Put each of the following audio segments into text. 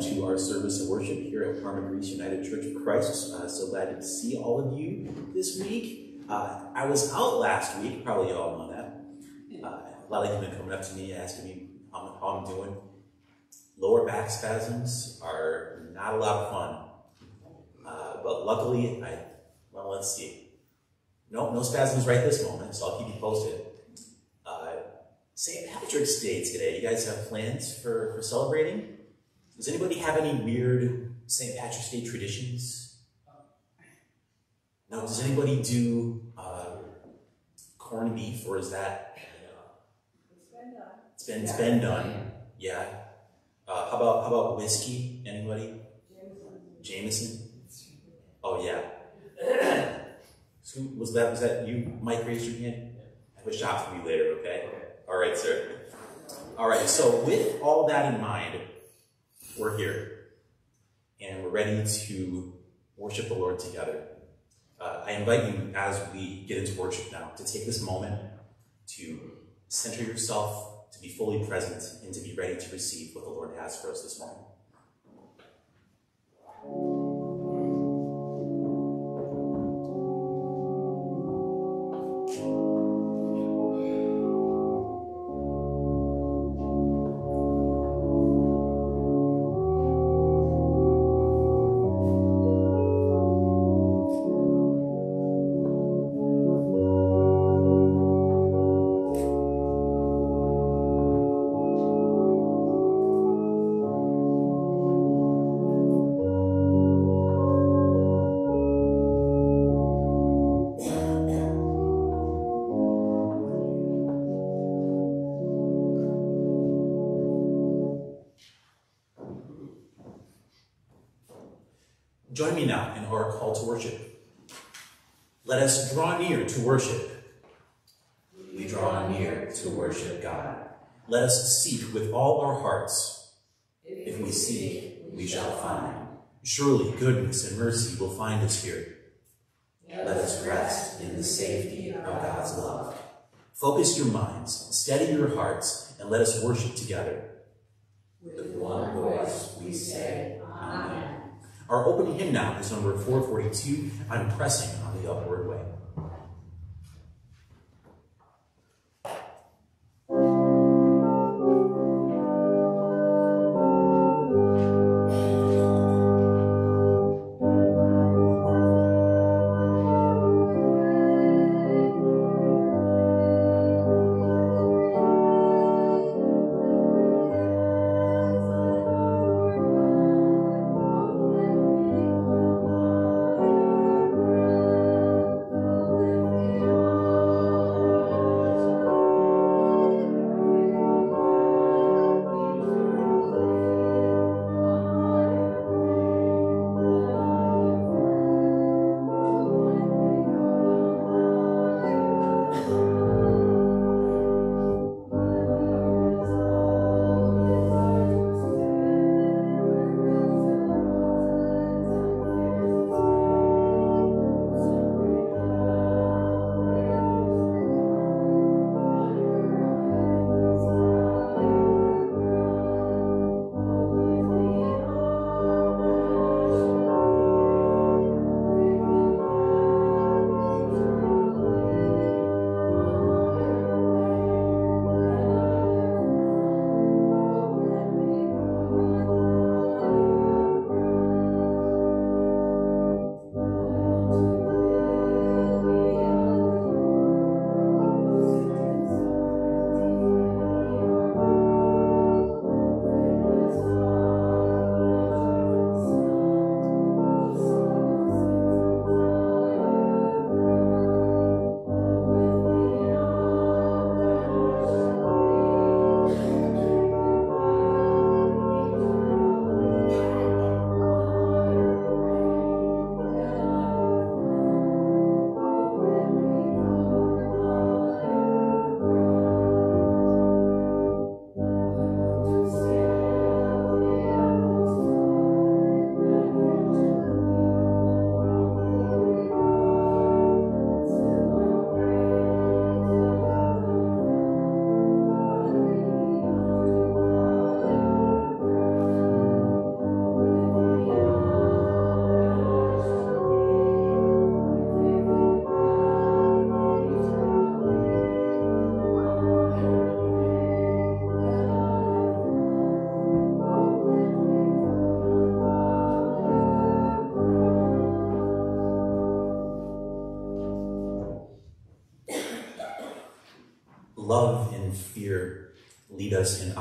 Good morning and welcome to our service of worship here at Parma Greece United Church of Christ. Uh, so glad to see all of you this week. Uh, I was out last week, probably you all know that. Uh, a lot of you have been coming up to me asking me how, how I'm doing. Lower back spasms are not a lot of fun. Uh, but luckily, I, well, let's see. No, no spasms right this moment, so I'll keep you posted. St. Patrick's Day today. You guys have plans for, for celebrating? Does anybody have any weird St. Patrick's Day traditions? No, does anybody do uh, corned beef, or is that? It's been done. It's been, it's been done. Yeah. Uh, how about how about whiskey? Anybody? Jameson. Jameson? Oh yeah. So was that was that you, Mike? Raised your hand. I have a shot for you later. Okay. All right, sir. All right. So with all that in mind, we're here, and we're ready to worship the Lord together. Uh, I invite you, as we get into worship now, to take this moment to center yourself, to be fully present, and to be ready to receive what the Lord has for us this morning. Worship. Let us draw near to worship. We draw near to worship God. Let us seek with all our hearts. If we seek, we shall find. Surely goodness and mercy will find us here. Let us rest in the safety of God's love. Focus your minds, steady your hearts, and let us worship together. With one voice we say, Amen. Our opening hymn now is number 442, I'm Pressing on the Upward Way.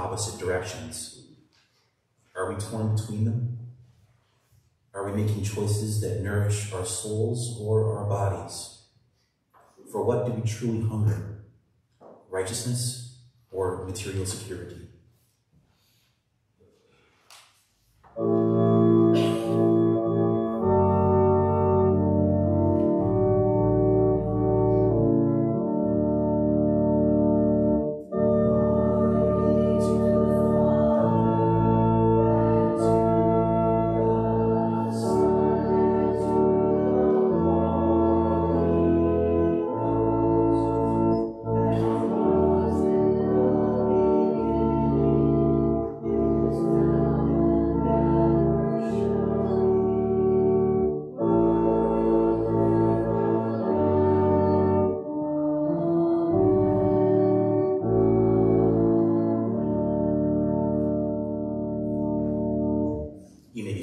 Opposite directions. Are we torn between them? Are we making choices that nourish our souls or our bodies? For what do we truly hunger? Righteousness or material security?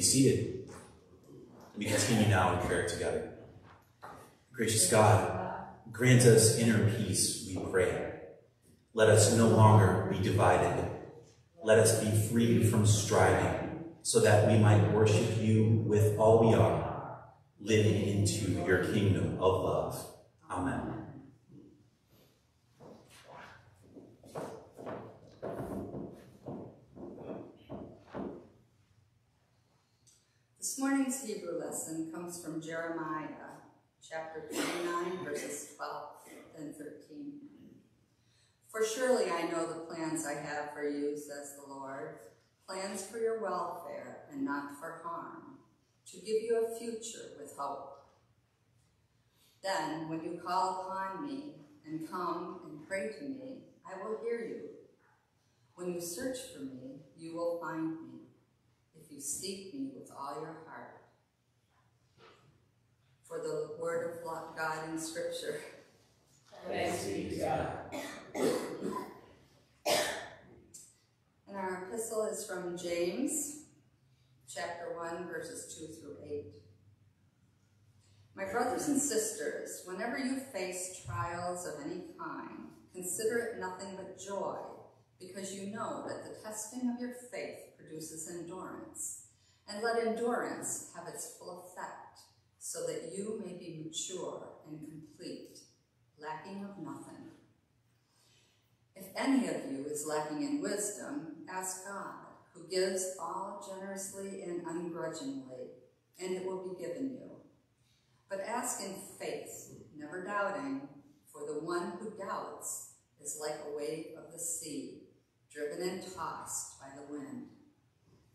You seated. We continue now in prayer together. Gracious God, grant us inner peace, we pray. Let us no longer be divided. Let us be free from striving, so that we might worship you with all we are, living into your kingdom of love. Amen. This morning's Hebrew lesson comes from Jeremiah chapter 29, verses 12 and 13. For surely I know the plans I have for you, says the Lord, plans for your welfare and not for harm, to give you a future with hope. Then, when you call upon me and come and pray to me, I will hear you. When you search for me, you will find me if you seek me with all your heart. For the word of God in Scripture. Thanks be to God. And our epistle is from James, chapter 1, verses 2 through 8. My brothers and sisters, whenever you face trials of any kind, consider it nothing but joy, because you know that the testing of your faith produces endurance. And let endurance have its full effect, so that you may be mature and complete, lacking of nothing. If any of you is lacking in wisdom, ask God, who gives all generously and ungrudgingly, and it will be given you. But ask in faith, never doubting, for the one who doubts is like a wave of the sea, driven and tossed by the wind.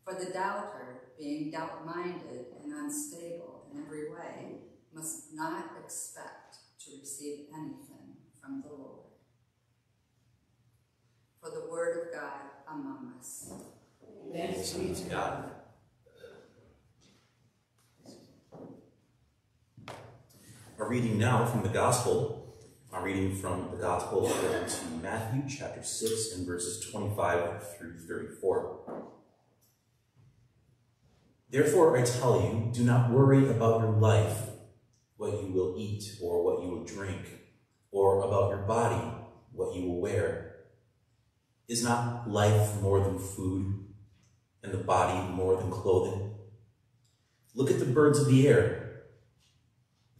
For the doubter, being doubt-minded and unstable in every way, must not expect to receive anything from the Lord. For the word of God among us. Thanks be to God. A reading now from the Gospel. A reading from the Gospel according to Matthew chapter 6 and verses 25 through 34. Therefore I tell you, do not worry about your life, what you will eat or what you will drink, or about your body, what you will wear. Is not life more than food, and the body more than clothing? Look at the birds of the air.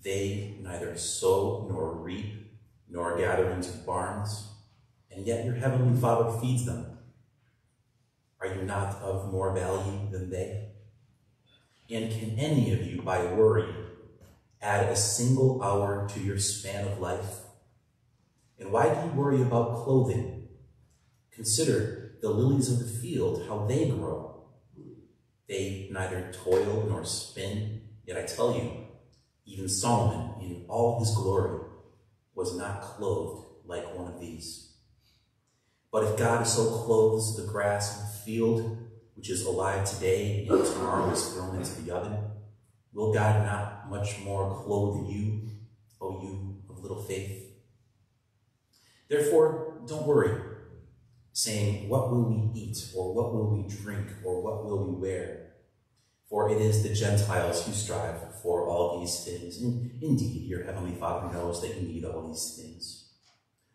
They neither sow nor reap nor gather into barns, and yet your heavenly Father feeds them. Are you not of more value than they? And can any of you, by worry, add a single hour to your span of life? And why do you worry about clothing? Consider the lilies of the field, how they grow. They neither toil nor spin, yet I tell you, even Solomon, in all his glory, was not clothed like one of these. But if God so clothes the grass of the field, which is alive today and tomorrow is thrown into the oven, will God not much more clothe you, O you of little faith? Therefore, don't worry, saying, What will we eat, or what will we drink, or what will we wear? For it is the Gentiles who strive for all these things. And indeed, your heavenly Father knows that you need all these things.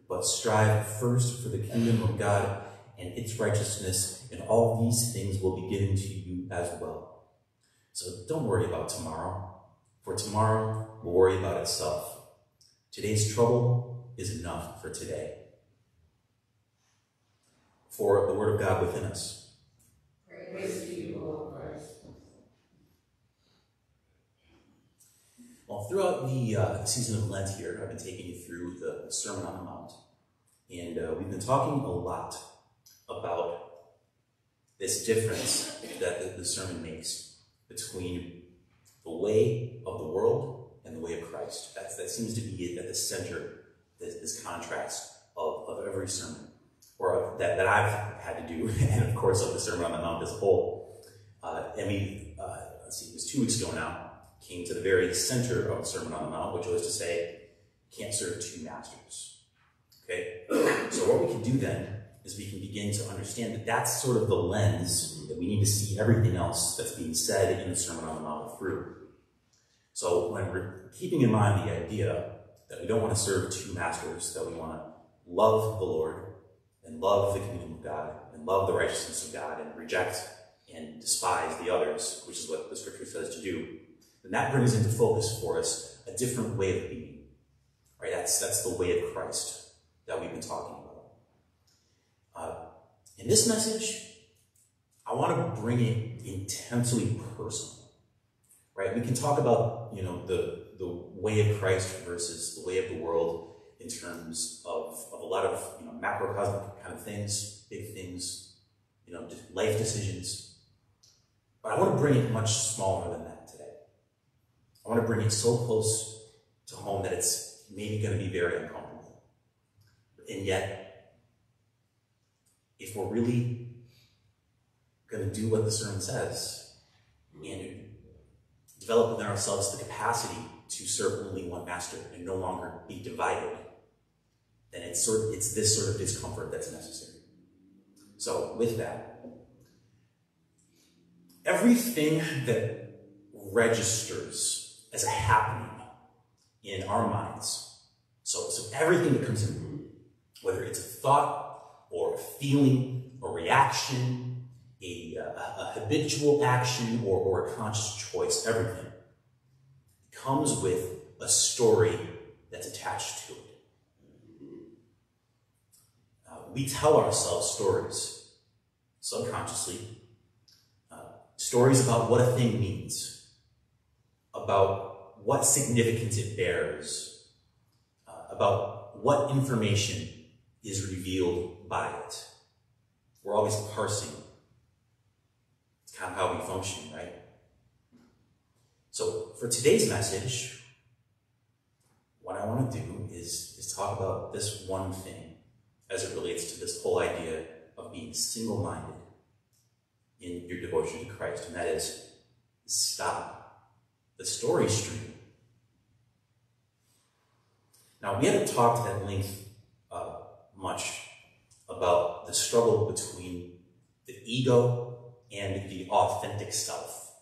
But strive first for the kingdom of God and its righteousness, and all these things will be given to you as well. So don't worry about tomorrow, for tomorrow will worry about itself. Today's trouble is enough for today. For the word of God within us. Praise to you, Lord Christ. Well, throughout the uh, season of Lent here, I've been taking you through the Sermon on the Mount. And uh, we've been talking a lot about this difference that the, the sermon makes between the way of the world and the way of Christ. That's, that seems to be at the center, this, this contrast of, of every sermon, or that, that I've had to do, and of course of the Sermon on the Mount as a whole. Uh, and we, uh, let's see, it was two weeks ago now, came to the very center of the Sermon on the Mount, which was to say, can't serve two masters. Okay? So what we can do then is we can begin to understand that that's sort of the lens that we need to see everything else that's being said in the Sermon on the Mount through. So when we're keeping in mind the idea that we don't want to serve two masters, that we want to love the Lord and love the kingdom of God and love the righteousness of God and reject and despise the others, which is what the scripture says to do, then that brings into focus for us a different way of being. Right? That's that's the way of Christ that we've been talking in this message, I want to bring it intensely personal. Right? We can talk about you know the the way of Christ versus the way of the world in terms of, of a lot of you know macrocosmic kind of things, big things, you know, life decisions. But I want to bring it much smaller than that today. I want to bring it so close to home that it's maybe going to be very uncomfortable. And yet, if we're really going to do what the sermon says and develop within ourselves the capacity to serve only one master and no longer be divided, then it's sort of, it's this sort of discomfort that's necessary. So with that, everything that registers as a happening in our minds, so, so everything that comes in, whether it's a thought or a feeling, a reaction, a, a, a habitual action, or, or a conscious choice, everything comes with a story that's attached to it. Uh, we tell ourselves stories subconsciously, uh, stories about what a thing means, about what significance it bears, uh, about what information is revealed by it. We're always parsing. It's kind of how we function, right? So for today's message, what I want to do is, is talk about this one thing as it relates to this whole idea of being single-minded in your devotion to Christ, and that is stop the story stream. Now, we haven't talked at length much about the struggle between the ego and the authentic self.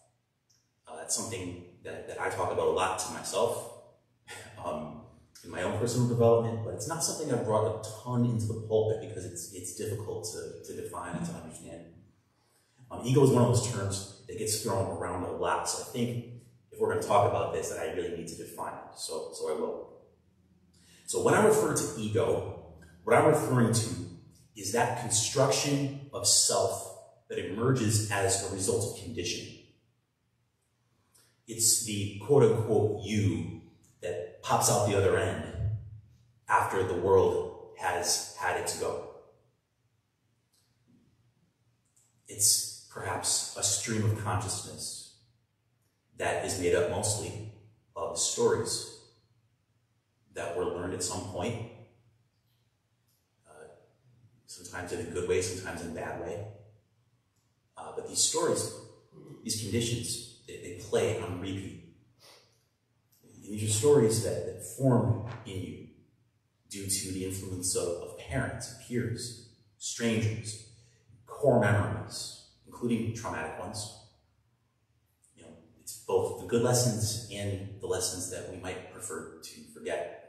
Uh, that's something that, that I talk about a lot to myself um, in my own personal development, but it's not something I've brought a ton into the pulpit because it's, it's difficult to, to define and to understand. Um, ego is one of those terms that gets thrown around a lot, so I think if we're going to talk about this, that I really need to define it, so, so I will. So when I refer to ego, what I'm referring to is that construction of self that emerges as a result of conditioning. It's the quote unquote you that pops out the other end after the world has had its go. It's perhaps a stream of consciousness that is made up mostly of stories that were learned at some point, sometimes in a good way, sometimes in a bad way. Uh, but these stories, these conditions, they, they play on repeat. These are stories that, that form in you due to the influence of, of parents, peers, strangers, core memories, including traumatic ones. You know, it's both the good lessons and the lessons that we might prefer to forget.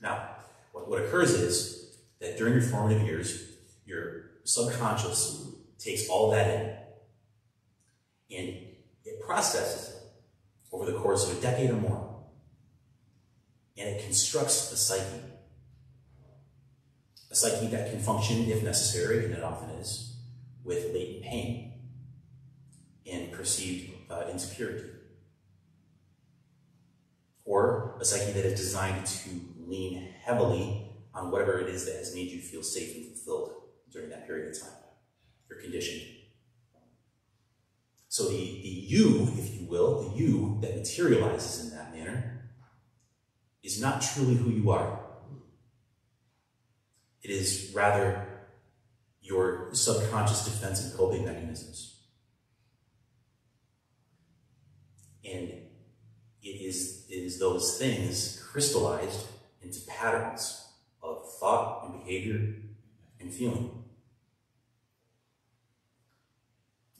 Now, what, what occurs is that during your formative years, your subconscious takes all that in and it processes it over the course of a decade or more. And it constructs a psyche. A psyche that can function, if necessary, and it often is, with latent pain and perceived uh, insecurity. Or a psyche that is designed to lean heavily on whatever it is that has made you feel safe and fulfilled during that period of time. You're conditioned. So the, the you, if you will, the you that materializes in that manner, is not truly who you are. It is rather your subconscious defense and coping mechanisms. And it is, it is those things crystallized into patterns thought and behavior and feeling.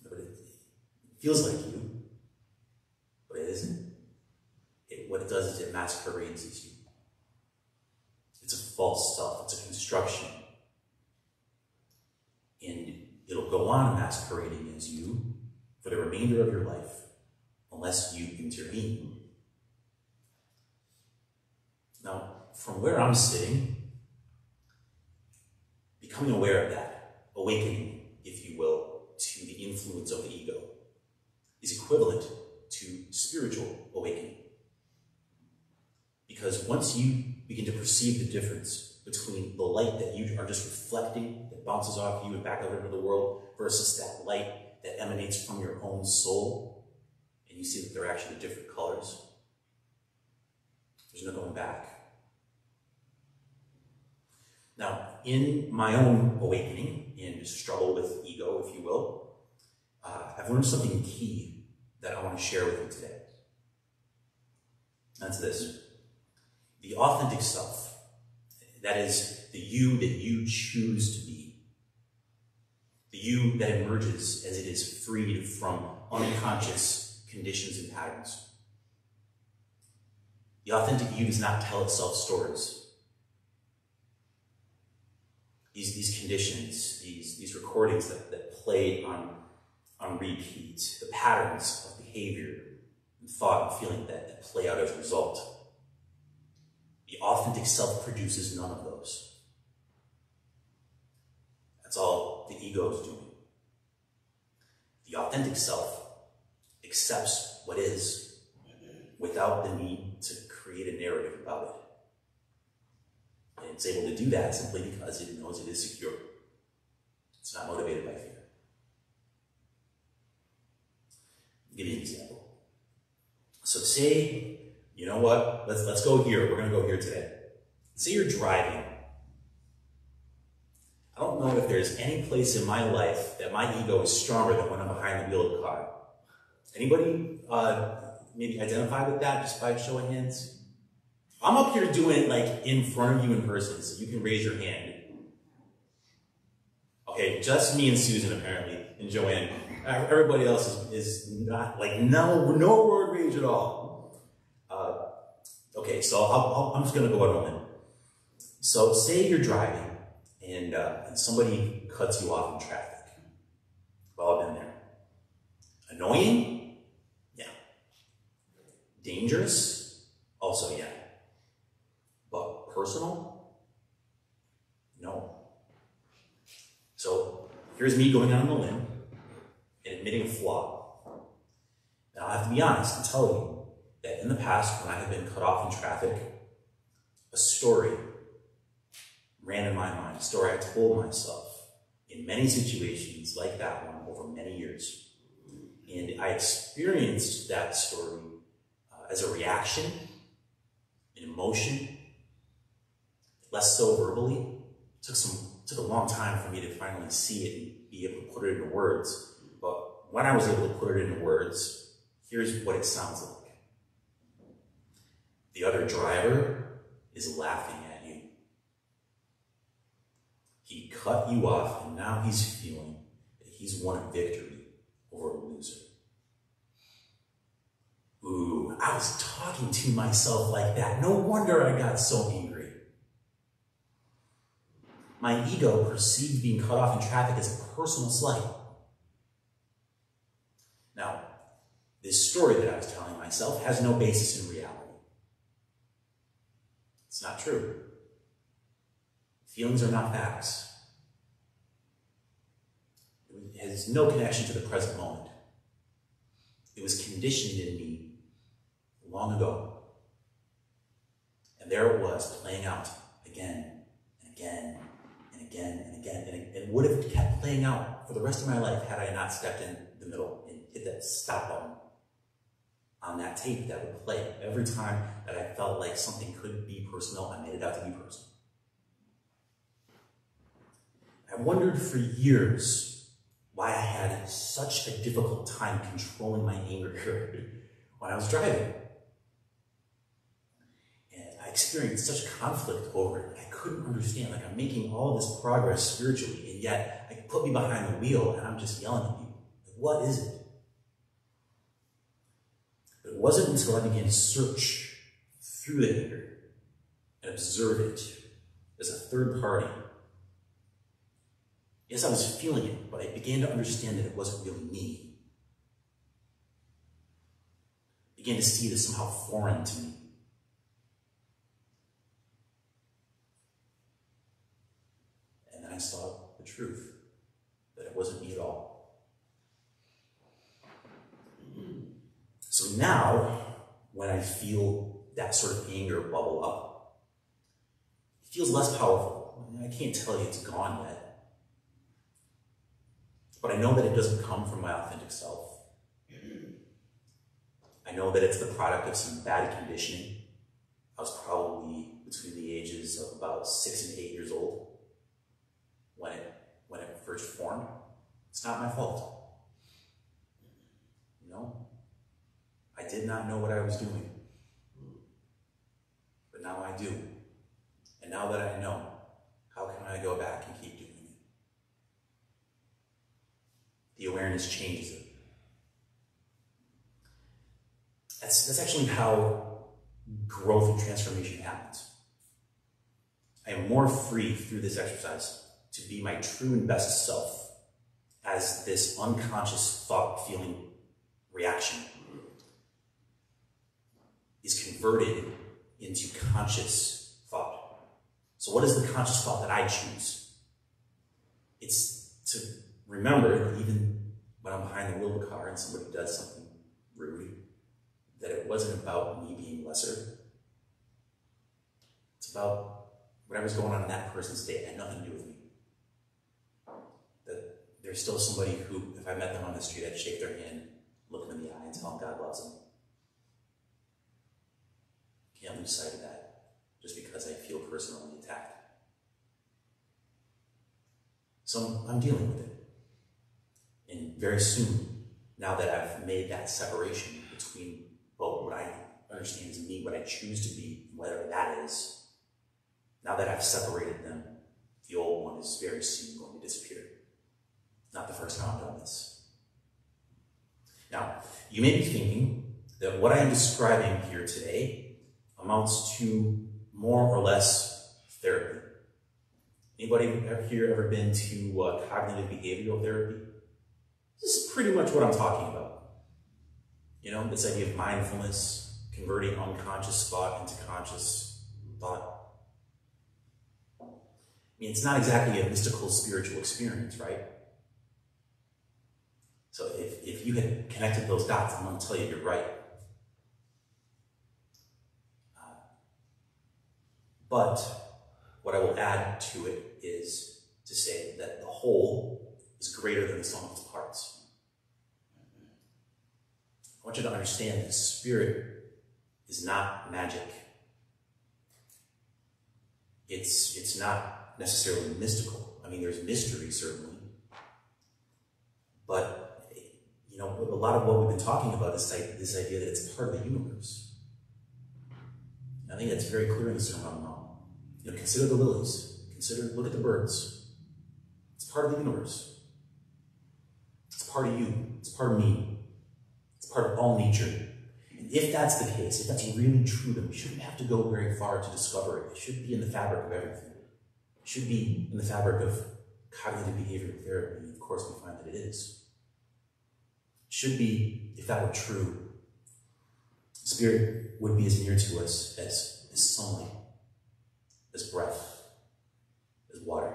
But it, feels like you, but it isn't. It, what it does is it masquerades as you. It's a false self, it's a construction. And it'll go on masquerading as you for the remainder of your life unless you intervene. Now, from where I'm sitting, becoming aware of that, awakening, if you will, to the influence of the ego, is equivalent to spiritual awakening. Because once you begin to perceive the difference between the light that you are just reflecting, that bounces off you and back out into the world, versus that light that emanates from your own soul, and you see that they're actually different colors, there's no going back. Now, in my own awakening, in struggle with ego, if you will, uh, I've learned something key that I want to share with you today. That's this the authentic self, that is the you that you choose to be, the you that emerges as it is freed from unconscious conditions and patterns. The authentic you does not tell itself stories. These, these conditions, these, these recordings that, that play on, on repeat, the patterns of behavior and thought and feeling that, that play out as a result. The authentic self produces none of those. That's all the ego is doing. The authentic self accepts what is without the need to create a narrative about it. It's able to do that simply because it knows it is secure. It's not motivated by fear. I'll give you an example. So say, you know what, let's let's go here. We're gonna go here today. Say you're driving. I don't know if there's any place in my life that my ego is stronger than when I'm behind the wheel of a car. Anybody uh, maybe identify with that just by show of hands? I'm up here doing it like in front of you in person, so you can raise your hand. Okay, just me and Susan apparently, and Joanne. Uh, Everybody else is, is not like no no word rage at all. Uh, okay, so i am just gonna go out on limb. So say you're driving and, uh, and somebody cuts you off in traffic. We've all been there. Annoying? Yeah. Dangerous? Also, yeah. Personal? No. So here's me going out on the limb and admitting a flaw. Now I have to be honest and tell you that in the past, when I have been cut off in traffic, a story ran in my mind, a story I told myself in many situations like that one over many years. And I experienced that story uh, as a reaction, an emotion, less so verbally. It took some took a long time for me to finally see it and be able to put it into words. But when I was able to put it into words, here's what it sounds like. The other driver is laughing at you. He cut you off, and now he's feeling that he's won a victory over a loser. Ooh, I was talking to myself like that. No wonder I got so angry. My ego perceived being cut off in traffic as a personal slight. Now, this story that I was telling myself has no basis in reality. It's not true. Feelings are not facts. It has no connection to the present moment. It was conditioned in me long ago. And there it was, playing out again and again again and again. And it, it would have kept playing out for the rest of my life had I not stepped in the middle and hit that stop button on that tape that would play. Every time that I felt like something could be personal, I made it out to be personal. I wondered for years why I had such a difficult time controlling my anger when I was driving. And I experienced such conflict over it. I couldn't understand. Like I'm making all this progress spiritually, and yet I put me behind the wheel and I'm just yelling at people. Like, what is it? But it wasn't until I began to search through the anger and observe it as a third party. Yes, I was feeling it, but I began to understand that it wasn't really me. I began to see this somehow foreign to me. And I saw the truth that it wasn't me at all. So now, when I feel that sort of anger bubble up, it feels less powerful. I, can't tell you it's gone yet. But I know that it doesn't come from my authentic self. I know that it's the product of some bad conditioning. I was probably between the ages of about six and eight years old when it when it first formed. It's not my fault. You know? I did not know what I was doing. But now I do. And now that I know, how can I go back and keep doing it? The awareness changes it. That's, that's actually how growth and transformation happens. I am more free through this exercise to be my true and best self as this unconscious thought, feeling, reaction is converted into conscious thought. So, what is the conscious thought that I choose? It's to remember that even when I'm behind the wheel of a car and somebody does something rude, that it wasn't about me being lesser. It's about whatever's going on in that person's day. It had nothing to do with me. There's still somebody who, if I met them on the street, I'd shake their hand, look them in the eye, and tell them God loves them. Can't lose sight of that just because I feel personally attacked. So I'm dealing with it. And very soon, now that I've made that separation between both what I understand as me, what I choose to be, whatever that is, now that I've separated them, the old one is very soon going to disappear. Not the first time I've done this. Now, you may be thinking that what I am describing here today amounts to more or less therapy. Anybody here ever been to uh, cognitive behavioral therapy? This is pretty much what I'm talking about. You know, this idea of mindfulness, converting unconscious thought into conscious thought. I mean, it's not exactly a mystical spiritual experience, right? So if, if you had connected those dots, I'm going to tell you you're right. Uh, but what I will add to it is to say that the whole is greater than the sum of its parts. I want you to understand that spirit is not magic. It's, it's not necessarily mystical. I mean, there's mystery, certainly. But, lot of what we've been talking about is this idea that it's part of the universe. I think that's very clear in the Sermon on the Mount. You know, consider the lilies. Consider, look at the birds. It's part of the universe. It's part of you. It's part of me. It's part of all nature. And if that's the case, if that's really true, then we shouldn't have to go very far to discover it. It should be in the fabric of everything. It should be in the fabric of cognitive behavioral therapy. Of course, we find that it is. Should be, if that were true, spirit would be as near to us as, as sunlight, as breath, as water.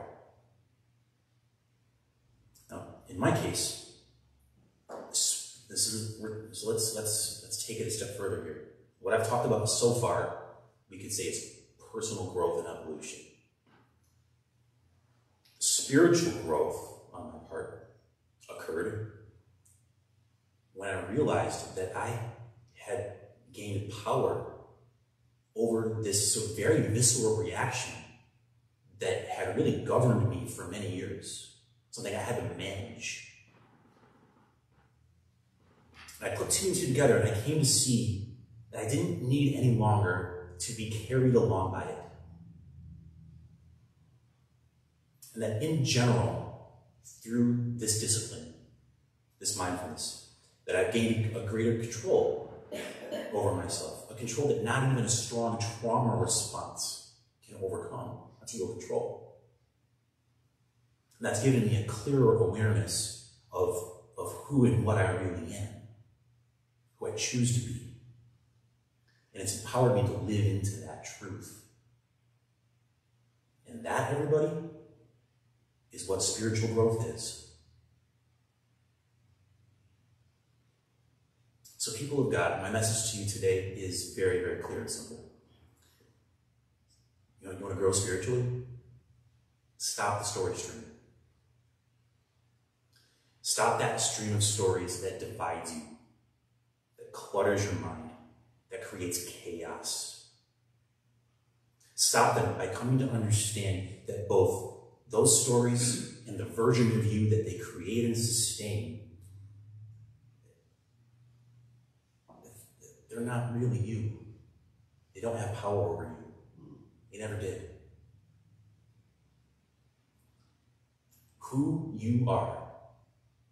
Now, in my case, this, this is so let's let's let's take it a step further here. What I've talked about so far, we could say it's personal growth and evolution. Spiritual growth on my part occurred when I realized that I had gained power over this very visceral reaction that had really governed me for many years, something I had to manage. I put two and two together and I came to see that I didn't need any longer to be carried along by it. And that in general, through this discipline, this mindfulness, that I've gained a greater control over myself, a control that not even a strong trauma response can overcome. That's real control. And that's given me a clearer awareness of, of who and what I really am, who I choose to be. And it's empowered me to live into that truth. And that, everybody, is what spiritual growth is. So, people of God, my message to you today is very, very clear and simple. You know, you want to grow spiritually? Stop the story stream. Stop that stream of stories that divides you, that clutters your mind, that creates chaos. Stop them by coming to understand that both those stories and the version of you that they create and sustain, they're not really you. They don't have power over you. They never did. Who you are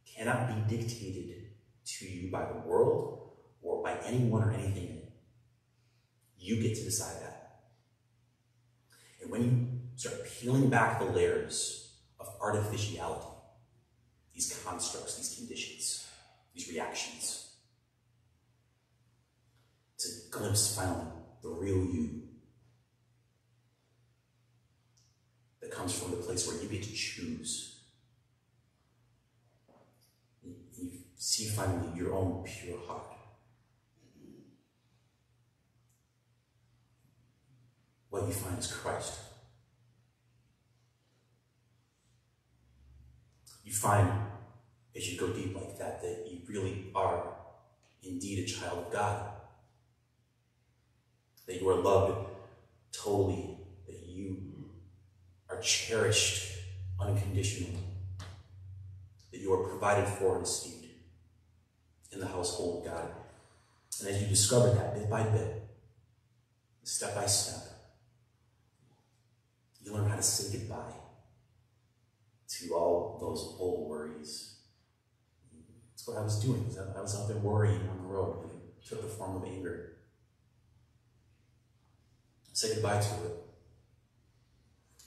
cannot be dictated to you by the world or by anyone or anything. You get to decide that. And when you start peeling back the layers of artificiality, these constructs, these conditions, these reactions, to glimpse finally the real you that comes from the place where you get to choose. You see finally your own pure heart. What you find is Christ. You find, as you go deep like that, that you really are indeed a child of God. That you are loved totally, that you are cherished unconditionally, that you are provided for and esteemed in the household of God. And as you discover that bit by bit, step by step, you learn how to say goodbye to all those old worries. That's what I was doing. I was out there worrying on the road. It took the form of anger. Say goodbye to it.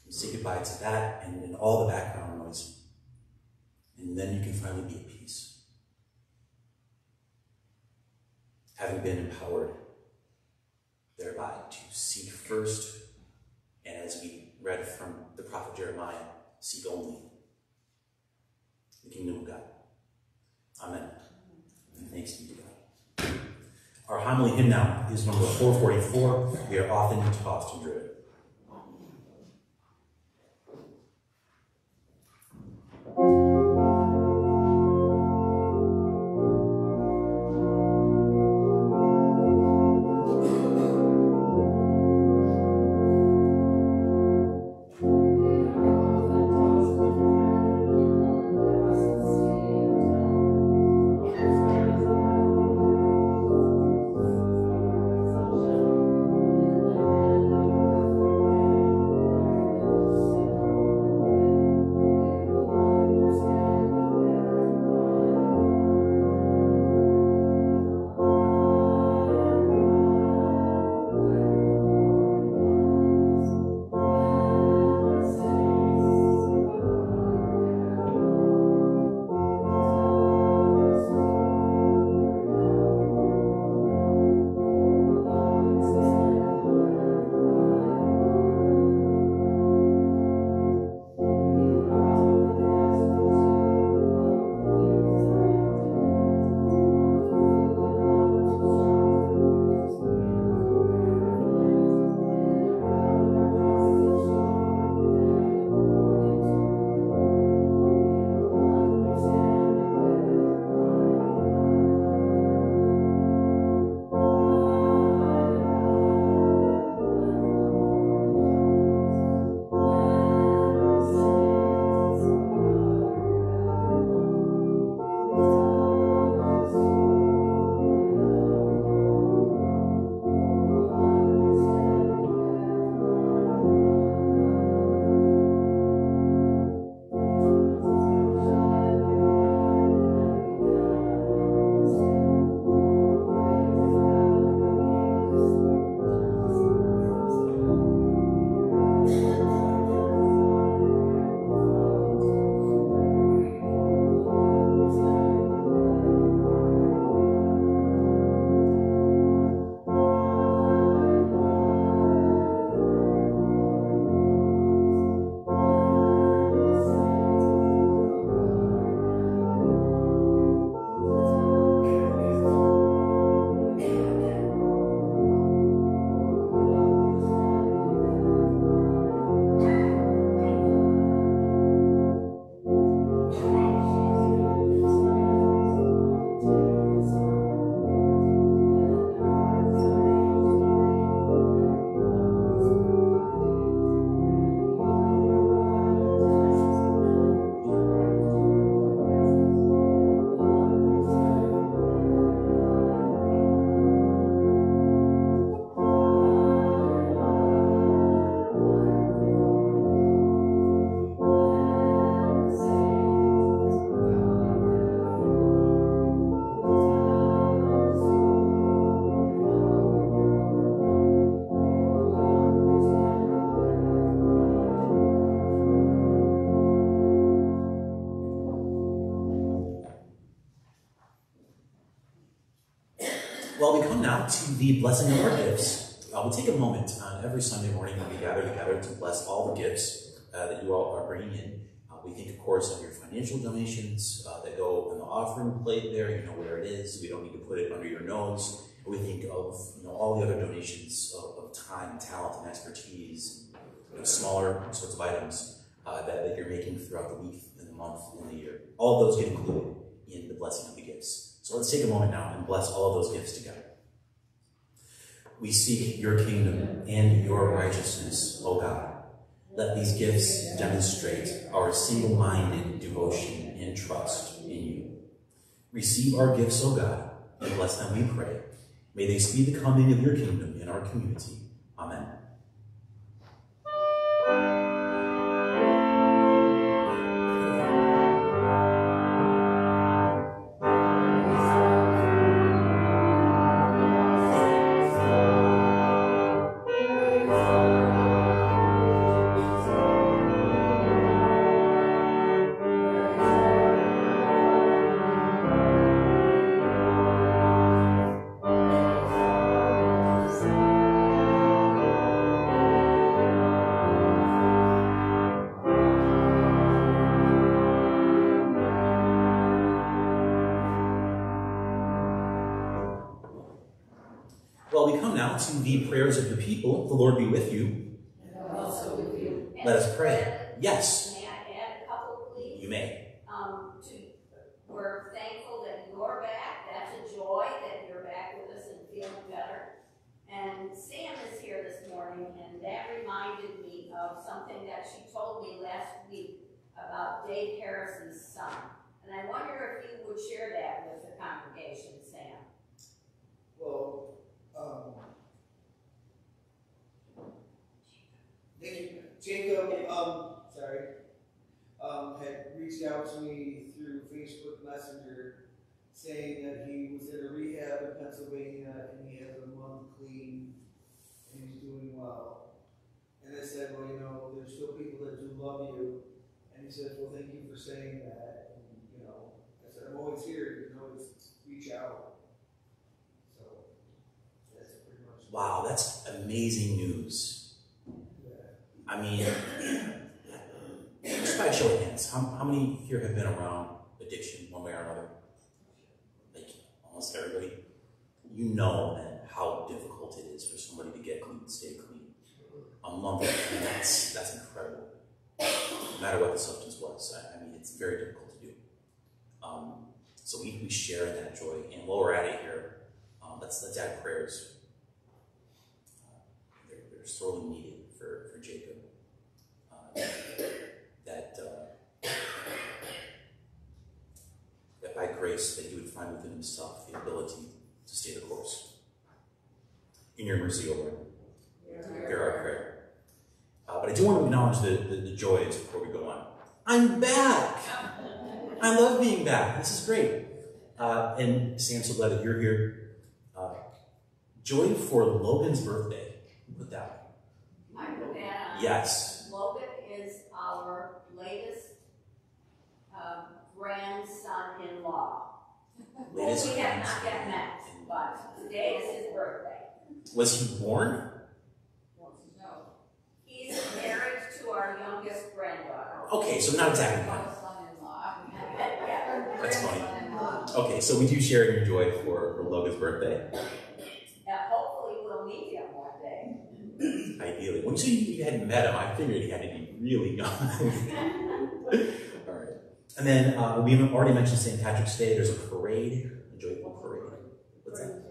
You say goodbye to that and, and all the background noise. And then you can finally be at peace. Having been empowered thereby to seek first, and as we read from the prophet Jeremiah, seek only the kingdom of God. Amen. And thanks be to God. Our homily hymn now is number 444. We are often tossed and driven. Blessing of our gifts. I will take a moment on every Sunday morning when we gather together to bless all the gifts uh, that you all are bringing in. Uh, we think, of course, of your financial donations uh, that go in the offering plate there. You know where it is. We don't need to put it under your nose. We think of you know all the other donations of, of time, talent, and expertise, you know, smaller sorts of items uh, that, that you're making throughout the week, and the month, and the year. All of those get included in the blessing of the gifts. So let's take a moment now and bless all of those gifts together. We seek your kingdom and your righteousness, O God. Let these gifts demonstrate our single minded devotion and trust in you. Receive our gifts, O God, and bless them, we pray. May they speed the coming of your kingdom in our community. Amen. Son. And I wonder if you would share that with the congregation, Sam. Well, um, you. Jacob, um, sorry, um, had reached out to me through Facebook Messenger saying that he was in a rehab in Pennsylvania and he has a month clean and he's doing well. And I said, well, you know, there's still people that do love you. He said, well, thank you for saying that. And, you know, I said, I'm always here. You can always reach out. So, that's pretty much. Wow, that's amazing news. Yeah. I mean, just by a show of hands, how, how many here have been around addiction one way or another? Like almost everybody. You know that how difficult it is for somebody to get clean, stay clean. A month, that's that's incredible. No matter what the substance was, I, I mean, it's very difficult to do. Um, so we, we share in that joy. And while we're at it here, um, let's let's add prayers. Uh, they're, they're sorely needed for, for Jacob. Uh, that, uh, that by grace that he would find within himself the ability to stay the course. In your mercy, O Lord, hear our prayer. Uh, but I do want to acknowledge the, the, the joys before we go on. I'm back! I love being back. This is great. Uh, and Sam, so glad that you're here. Uh, joy for Logan's birthday. Put that. Put that. Yes. Logan is our latest, um, grandson-in-law. Latest we have not yet met, but today is his birthday. Was he born? No. He's married to our youngest granddaughter. Okay, so not exactly. Yeah. That's funny. Okay, so we do share in your joy for, for Logan's birthday. Now, hopefully we'll meet him one day. Ideally. When you hadn't met him, I figured he had to be really young. All right. And then uh, we already mentioned St. Patrick's Day. There's a parade, a joyful parade. What's that?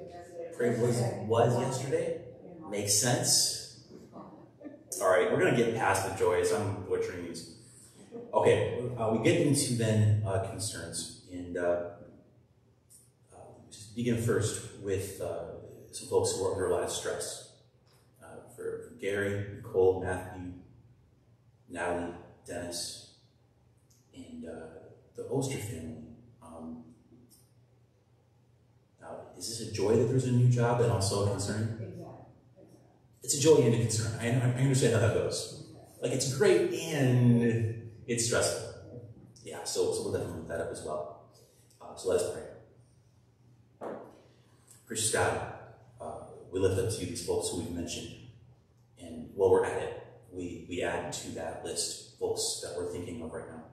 Parade was, was yesterday? Makes sense. All right, we're going to get past the joys. I'm butchering these. Okay, uh, we get into then uh, concerns. And uh, uh, just begin first with uh, some folks who are under a lot of stress. Uh, for, for Gary, Nicole, Matthew, Natalie, Dennis, and uh, the Oster family. Um, now, is this a joy that there's a new job and also a concern? It's a joy and a concern. I, I understand how that goes. Like it's great and it's stressful. Yeah, so, so we'll definitely look that up as well. Uh, so let us pray. Precious God, uh, we lift up to you these folks who we've mentioned. And while we're at it, we, we add to that list folks that we're thinking of right now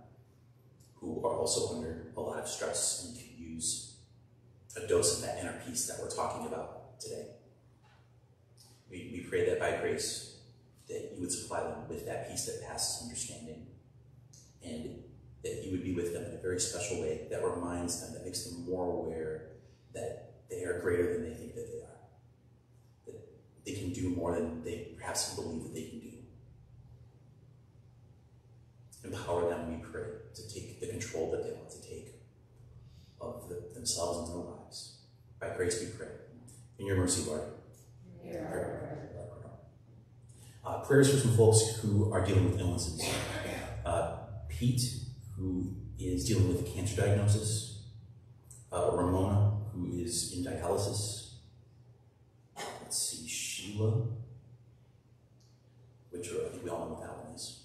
who are also under a lot of stress and could use a dose of that inner peace that we're talking about today. We, we pray that by grace, that you would supply them with that peace that passes understanding, and that you would be with them in a very special way that reminds them, that makes them more aware that they are greater than they think that they are, that they can do more than they perhaps believe that they can do. Empower them, we pray, to take the control that they want to take of the, themselves and their lives. By grace we pray. In your mercy, Lord. Uh, prayers for some folks who are dealing with illnesses. Pete, who is dealing with a cancer diagnosis. Uh, Ramona, who is in dialysis. Let's see, Sheila, which I think we all know what that one is.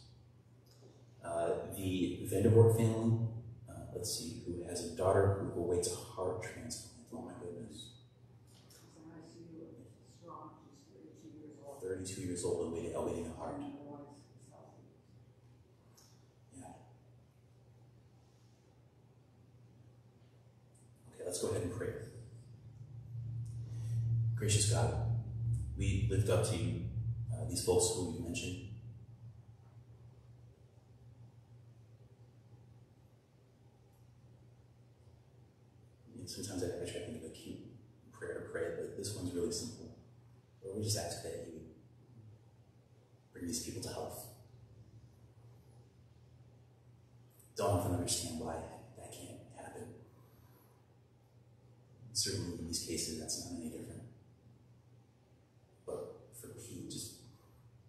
Uh, the Vandervoort family, uh, let's see, who has a daughter who awaits a heart transplant. Oh my goodness. 32 years old and waiting, awaiting a heart. Yeah. Okay, let's go ahead and pray. Gracious God, we lift up to you uh, these folks who you mentioned. And sometimes I, I try to think of a cute prayer to pray, but this one's really simple. Lord, we just ask that you bring these people to health. Don't often understand why that can't happen. Certainly in these cases, that's not any different. But for Pete, just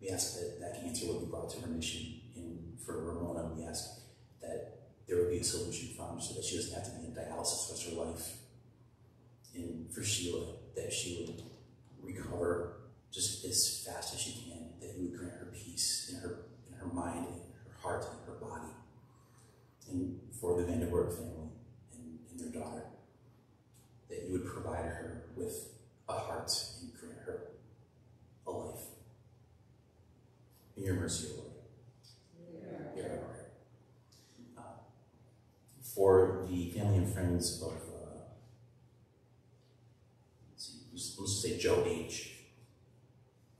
we ask that that cancer would be brought to remission. And for Ramona, we ask that there would be a solution found so that she doesn't have to be in dialysis of her life. And for Sheila, that she would recover just as fast as she can, that you would grant her peace in her in her mind, in her heart, and her body. And for the Vanderwerp family and, and their daughter, that you would provide her with a heart and grant her a life. In your mercy, O Lord. Uh, for the family and friends of, uh, let's, see, let's say Joe H.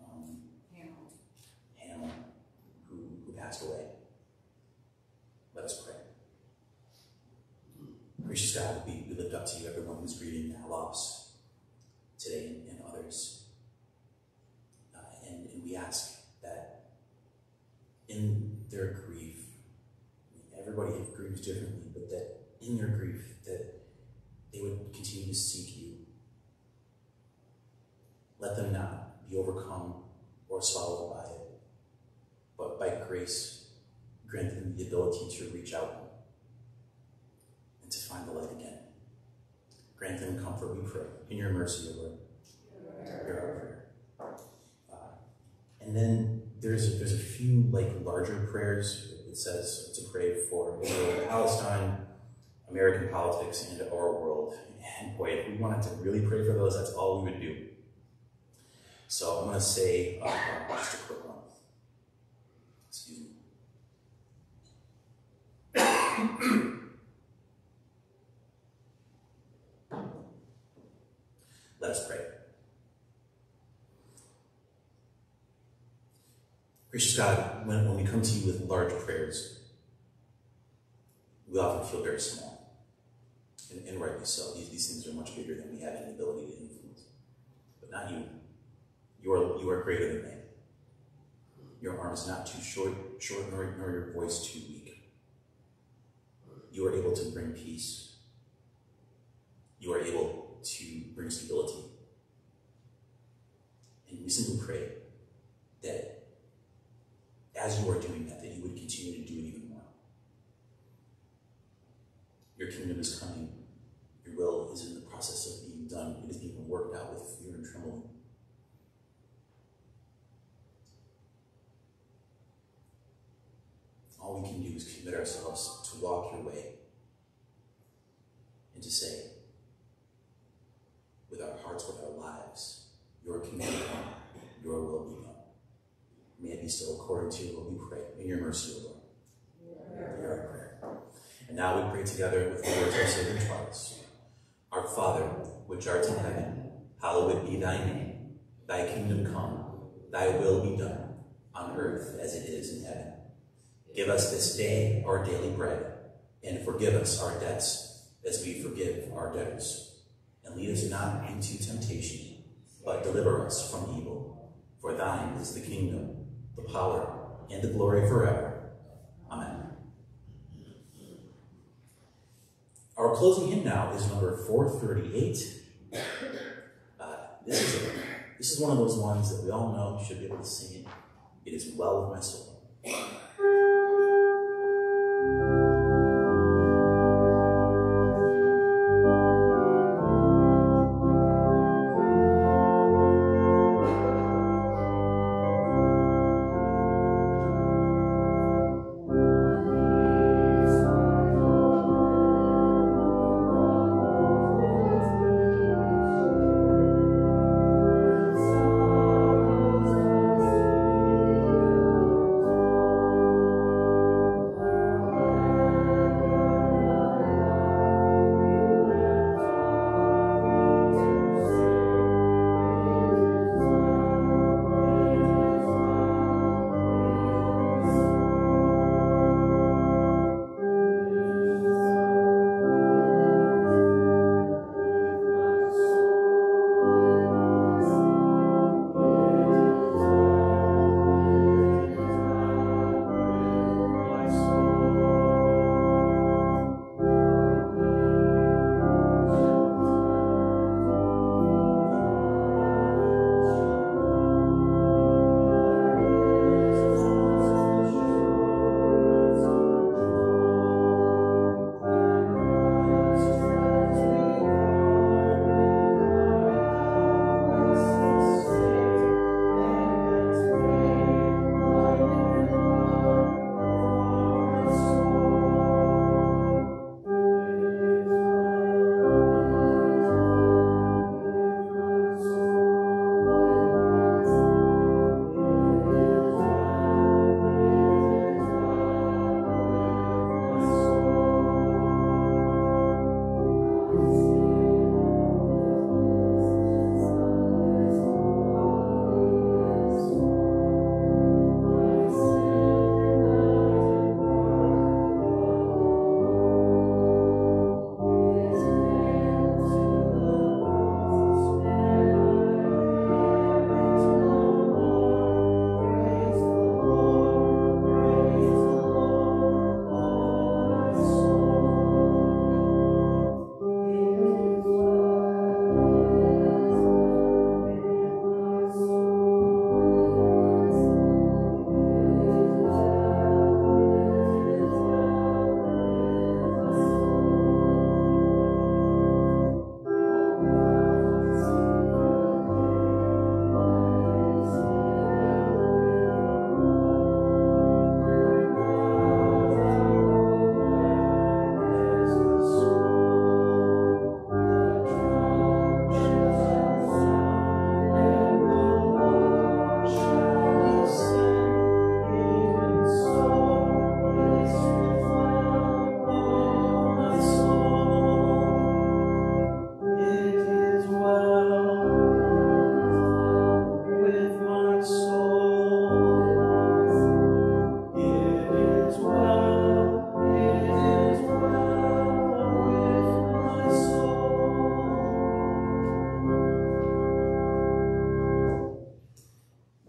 Um, Hannah, who, passed away. Let us pray. Gracious God, we, we lift up to you everyone who's grieving that loss today and, others. Uh, and, we ask in their grief, everybody grieves differently, but that in their grief, that they would continue to seek you. Let them not be overcome or swallowed by it, but by grace, grant them the ability to reach out and to find the light again. Grant them comfort, we pray. In your mercy, O Lord. Hear our prayer. Uh, and then there's there's a few like larger prayers. It says to pray for Israel Palestine, American politics, and our world. And boy, if we wanted to really pray for those, that's all we would do. So I'm going to say uh, just a quick one. Excuse me. Let us pray. Gracious God, when, when we come to you with large prayers, we often feel very small. And, and rightly so. These, these things are much bigger than we have any ability to influence. But not you. You are, you are greater than they. Your arm is not too short, short nor, nor your voice too weak. You are able to bring peace. You are able to bring stability. And we simply pray that as you are doing that, that you would continue to do it even more. Your kingdom is coming. Your will is in the process of being done. It is being worked out with fear and trembling. All we can do is commit ourselves to walk your way and to say, with our hearts with our lives. Your kingdom come, your will be done. May it be so according to what we pray. In your mercy, O Lord. Hear our prayer. And now we pray together with the words our Savior taught. Our Father, which art in heaven, hallowed be thy name. Thy kingdom come, thy will be done, on earth as it is in heaven. Give us this day our daily bread, and forgive us our debts as we forgive our debtors. And lead us not into temptation, but deliver us from evil. For thine is the kingdom, the power, and the glory forever. Amen. Our closing hymn now is number 438. Uh, this, is a, this is one of those ones that we all know, should be able to sing it. It is well with my soul.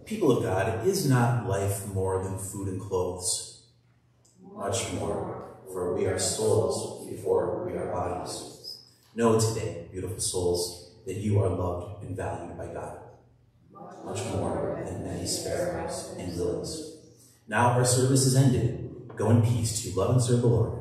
People of God, is not life more than food and clothes? Much more, for we are souls before we are bodies. Know today, beautiful souls, that you are loved and valued by God, much more than many sparrows and lilies. Now our service is ended. Go in peace to love and serve the Lord.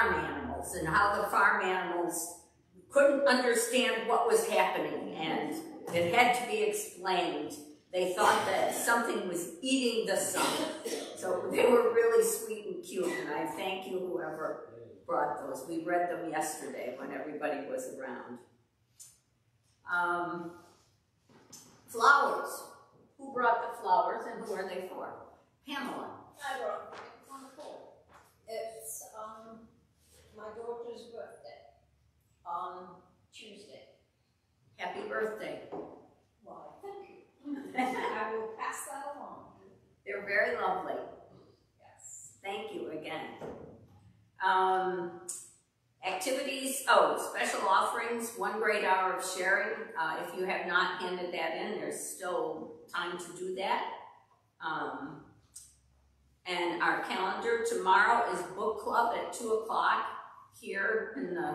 Farm animals and how the farm animals couldn't understand what was happening and it had to be explained. They thought that something was eating the sun. So they were really sweet and cute and I thank you whoever brought those. We read them yesterday when everybody was around. Um, flowers. Who brought the flowers and who are they for? Pamela. I brought. It's um my daughter's birthday on Tuesday. Happy birthday. Why, thank you. I will pass that along. They're very lovely. Yes. Thank you again. Um, activities, oh, special offerings, one great hour of sharing. Uh, if you have not handed that in, there's still time to do that. Um, and our calendar tomorrow is book club at two o'clock here in the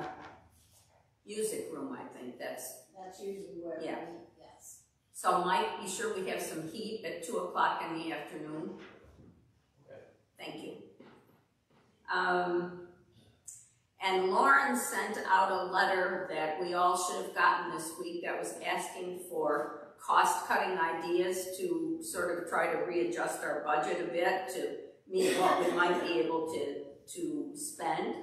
music room, I think that's. That's usually where we Yeah. meet, yes. So Mike, be sure we have some heat at two o'clock in the afternoon. Okay. Thank you. Um, and Lauren sent out a letter that we all should have gotten this week that was asking for cost-cutting ideas to sort of try to readjust our budget a bit to meet what we might be able to, to spend.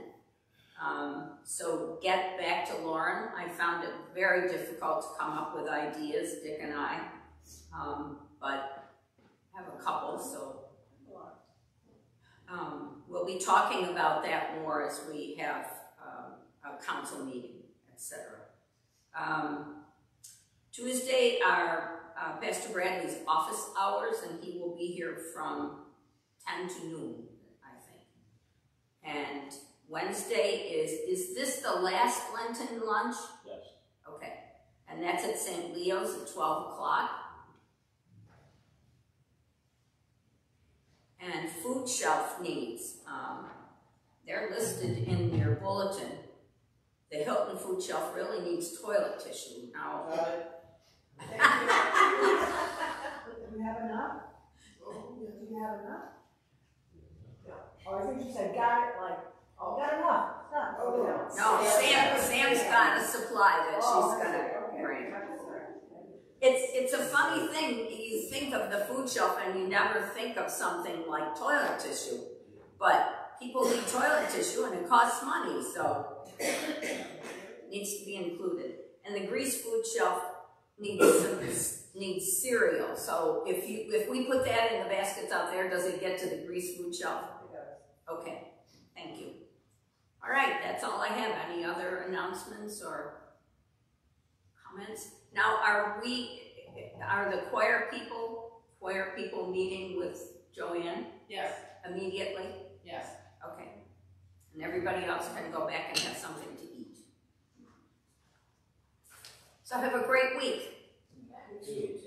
Um, so get back to Lauren. I found it very difficult to come up with ideas, Dick and I. Um, but I have a couple, so um, we'll be talking about that more as we have um, a council meeting, etc. Um, Tuesday are uh, Pastor Bradley's office hours, and he will be here from 10 to noon, I think. And Wednesday is, is this the last Lenten lunch? Yes. Okay, and that's at St. Leo's at 12 o'clock. And food shelf needs, um, they're listed in your bulletin. The Hilton food shelf really needs toilet tissue. Now, Got it? Do you have enough? Do you have enough? Oh, I think you said got it, like, oh, got enough, enough, oh, no. no, Sam, Sam's got a supply that Oh, she's I see, gonna okay. bring. That's all right. It's, it's a funny thing, you think of the food shelf and you never think of something like toilet tissue. But people need toilet tissue and it costs money, so it needs to be included. And the Greece food shelf needs some, needs cereal, so if you, if we put that in the baskets out there, does it get to the Greece food shelf? Okay, thank you. All right, that's all I have. Any other announcements or comments? Now, are we, are the choir people, choir people meeting with Joanne Yes, immediately? yes. Okay. And everybody else can go back and have something to eat. So have a great week. Two.